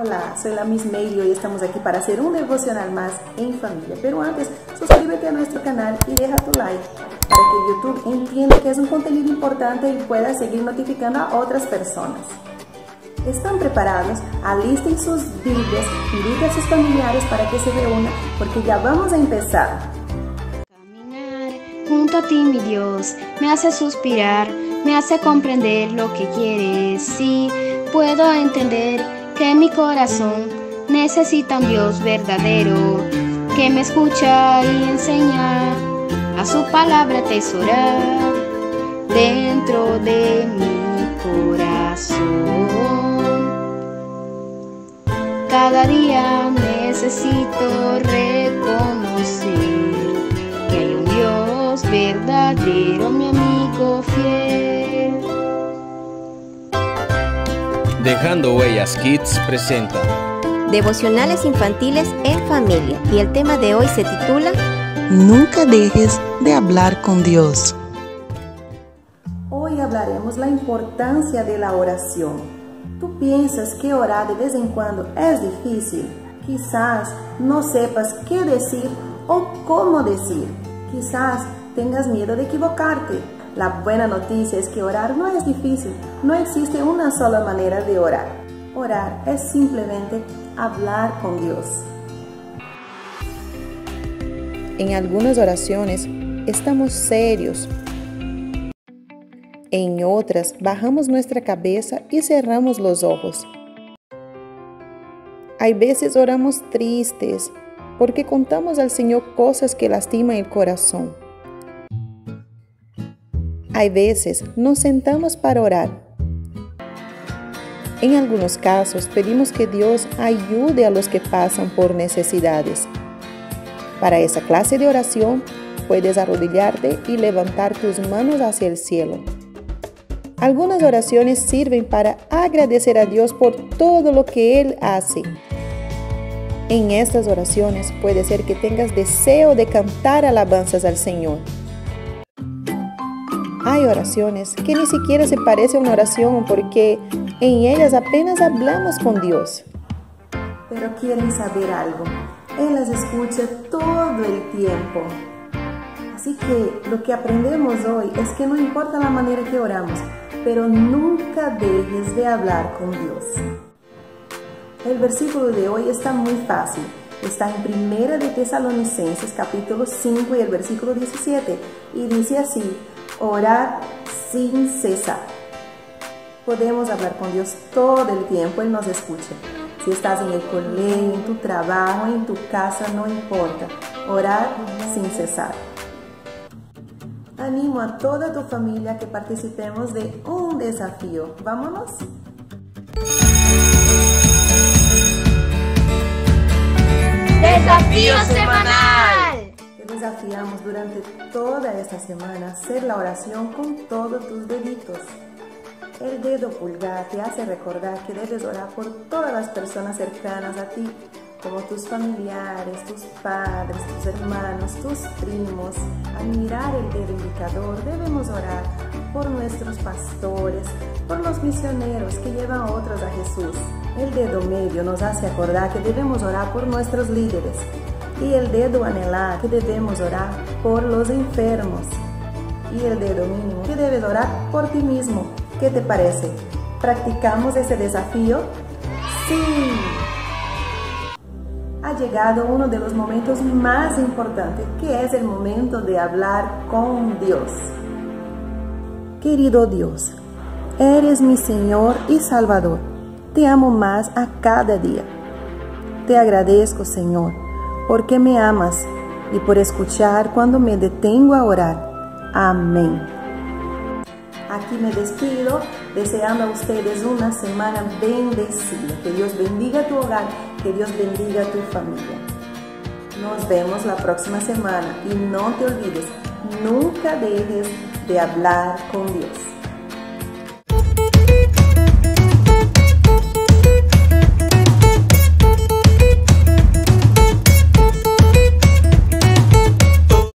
Hola, soy la Miss May y estamos aquí para hacer un devocional más en familia. Pero antes, suscríbete a nuestro canal y deja tu like para que YouTube entienda que es un contenido importante y pueda seguir notificando a otras personas. ¿Están preparados? Alisten sus Biblias, inviten a sus familiares para que se reúnan porque ya vamos a empezar. Caminar junto a ti, mi Dios, me hace suspirar, me hace comprender lo que quieres. Sí, puedo entender que mi corazón necesita un Dios verdadero que me escucha y enseña a su palabra atesorar dentro de mi corazón. Cada día necesito reconocer que hay un Dios verdadero, mi amigo fiel. Dejando Huellas Kids presenta Devocionales infantiles en familia y el tema de hoy se titula Nunca dejes de hablar con Dios. Hoy hablaremos la importancia de la oración. ¿Tú piensas que orar de vez en cuando es difícil? Quizás no sepas qué decir o cómo decir. Quizás tengas miedo de equivocarte la buena noticia es que orar no es difícil, no existe una sola manera de orar. Orar es simplemente hablar con Dios. En algunas oraciones estamos serios. En otras bajamos nuestra cabeza y cerramos los ojos. Hay veces oramos tristes porque contamos al Señor cosas que lastiman el corazón. Hay veces nos sentamos para orar. En algunos casos pedimos que Dios ayude a los que pasan por necesidades. Para esa clase de oración puedes arrodillarte y levantar tus manos hacia el cielo. Algunas oraciones sirven para agradecer a Dios por todo lo que Él hace. En estas oraciones puede ser que tengas deseo de cantar alabanzas al Señor. Hay oraciones que ni siquiera se parece a una oración porque en ellas apenas hablamos con Dios. Pero quieren saber algo. Él las escucha todo el tiempo. Así que lo que aprendemos hoy es que no importa la manera que oramos, pero nunca dejes de hablar con Dios. El versículo de hoy está muy fácil. Está en Primera de Tesalonicenses capítulo 5 y el versículo 17 y dice así, orar sin cesar. Podemos hablar con Dios todo el tiempo, Él nos escucha. Si estás en el colegio, en tu trabajo, en tu casa, no importa. Orar sin cesar. Animo a toda tu familia que participemos de un desafío. ¿Vámonos? Desafío semanal desafiamos durante toda esta semana hacer la oración con todos tus deditos. El dedo pulgar te hace recordar que debes orar por todas las personas cercanas a ti, como tus familiares, tus padres, tus hermanos, tus primos. Al mirar el dedo indicador debemos orar por nuestros pastores, por los misioneros que llevan a otros a Jesús. El dedo medio nos hace acordar que debemos orar por nuestros líderes, y el dedo anelar que debemos orar por los enfermos y el dedo mínimo que debes orar por ti mismo. ¿Qué te parece? ¿Practicamos ese desafío? Sí. Ha llegado uno de los momentos más importantes, que es el momento de hablar con Dios. Querido Dios, eres mi Señor y Salvador. Te amo más a cada día. Te agradezco, Señor porque me amas y por escuchar cuando me detengo a orar. Amén. Aquí me despido deseando a ustedes una semana bendecida. Que Dios bendiga tu hogar, que Dios bendiga tu familia. Nos vemos la próxima semana y no te olvides, nunca dejes de hablar con Dios.